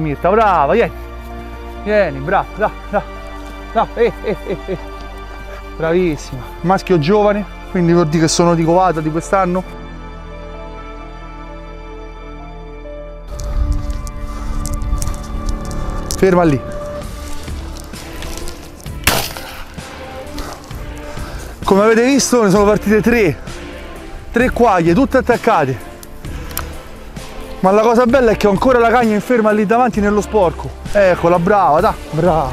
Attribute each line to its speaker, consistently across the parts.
Speaker 1: Mirta, brava, vieni. Vieni, brava, brava. brava. Eh, eh, eh, eh. Bravissima. Maschio giovane, quindi vuol dire che sono di covata di quest'anno. Ferma lì. Come avete visto ne sono partite tre. Tre quaglie, tutte attaccate. Ma la cosa bella è che ho ancora la cagna inferma lì davanti nello sporco. Eccola, brava, da, brava.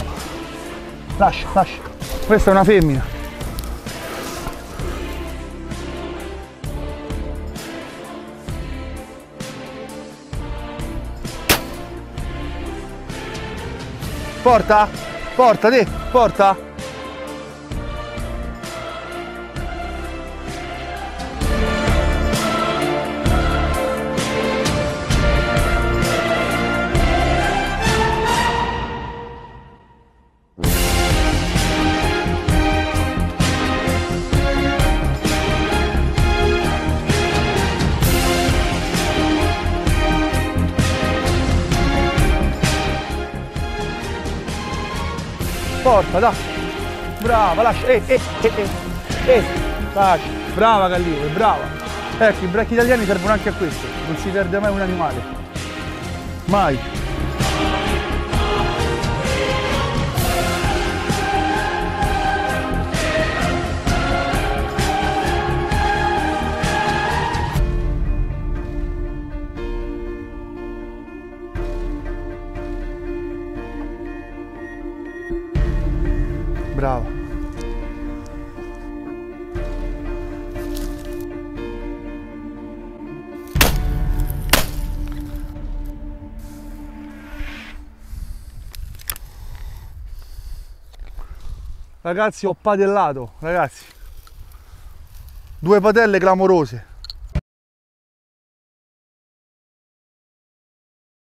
Speaker 1: Lascia, lascia. Questa è una femmina. Porta? Porta, te, porta? Porta, da. Brava, lascia. Eh, eh, eh, eh. eh. Brava Calliope, brava. Ecco, i bracchi italiani servono anche a questo. Non si perde mai un animale. Mai. Brava. Ragazzi ho padellato, ragazzi. Due patelle clamorose.